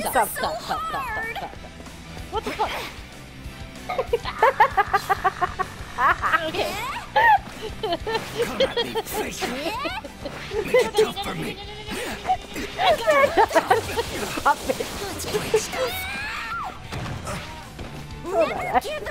stop, stop, stop, stop, stop, stop. What the fuck? okay. Come at me, Fraser. Make it tough for me. Stop it. Stop! Oh give